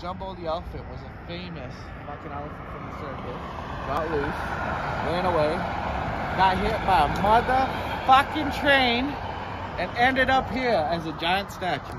Jumbo the elephant was a famous fucking elephant from the circus. Got loose, ran away, got hit by a motherfucking train, and ended up here as a giant statue.